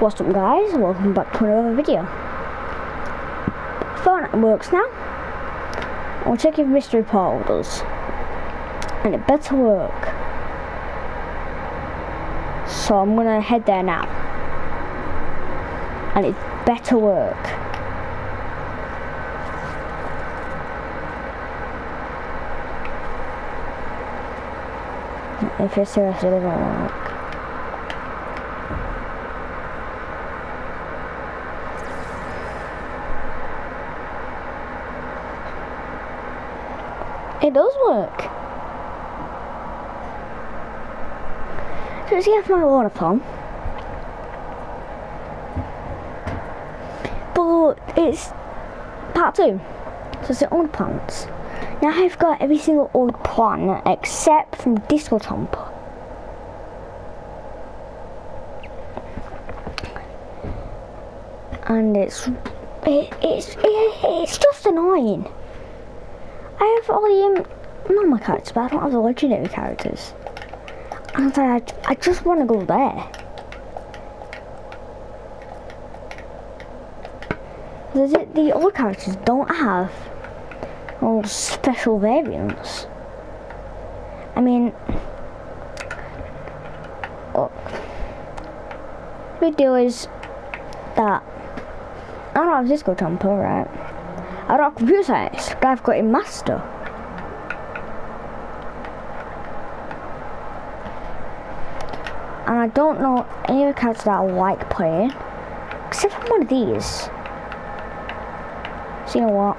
What's up guys, welcome back to another video. Phone works now. I'll check if mystery portal does. And it better work. So I'm gonna head there now. And it better work. If it seriously doesn't work. It does work. So let's get my water pump. But it's part two. So it's the old plants. Now I've got every single old plant except from Disco Chomp. And it's it, it's it, it's just annoying. I have all the um, normal characters, but I don't have the legendary characters. And I, I just want to go there. The, the old characters don't have all special variants. I mean, look, big deal is that I don't have Disco Chomper, right? I don't have computer science, I've got a master. And I don't know any of the characters that I like playing, except for one of these. So you know what?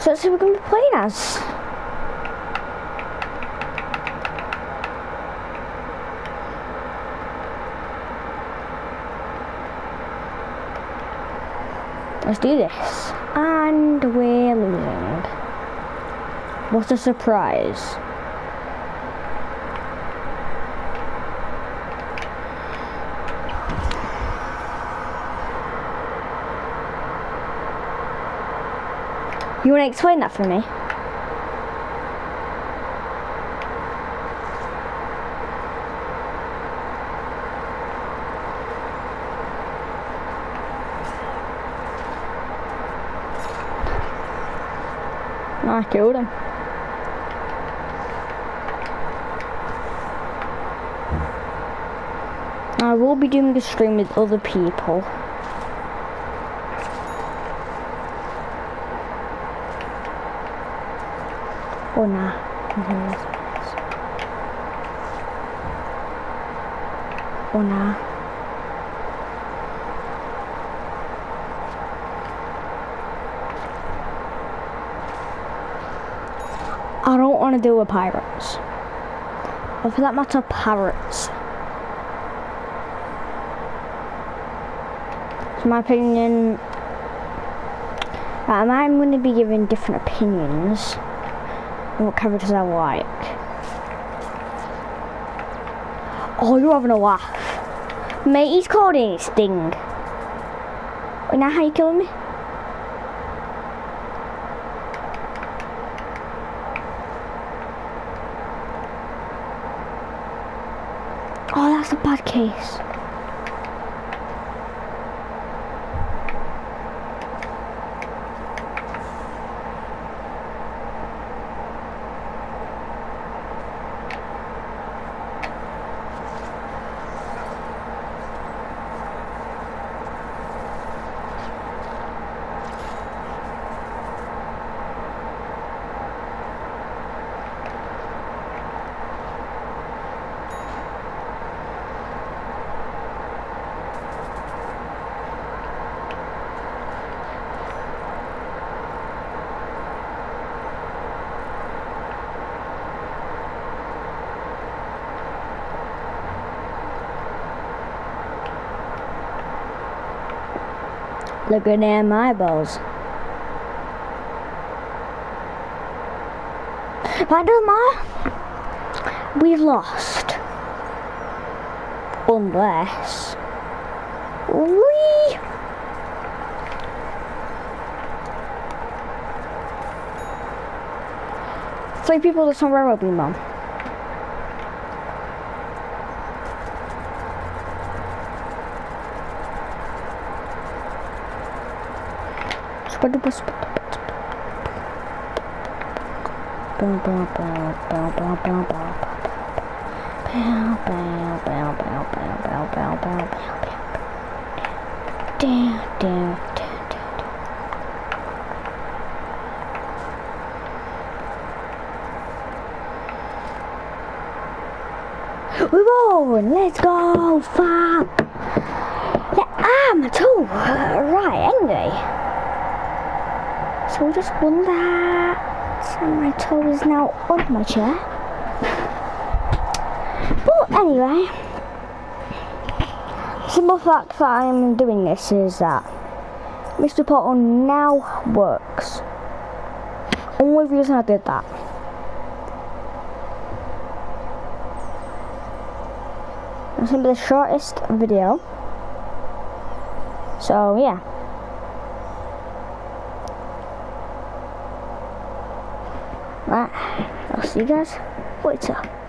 So let's see what we're going to be playing as. Let's do this. And we're losing. What a surprise. You want to explain that for me? I killed him. I will be doing a stream with other people. Oh nah. Oh nah. I don't want to deal with pirates. Or for that matter, parrots. So my opinion, um, I'm going to be giving different opinions on what characters I like. Oh, you're having a laugh. Mate, he's called it Sting. Oh, now how you killing me? Oh, that's a bad case. Look at them eyeballs. Panama, we lost. Unless we three people that somewhere will be mom. That's on railroad me, mum. Down, down, down, down. We're rolling, let's go, fam. Yeah, ah, my toe. Right, anyway. So we just won that. So my toe is now on my chair. But anyway, simple fact that I'm doing this is that Mr. Potter now works. Only reason I did that. It's gonna be the shortest video. So yeah. Right, I'll see you guys later.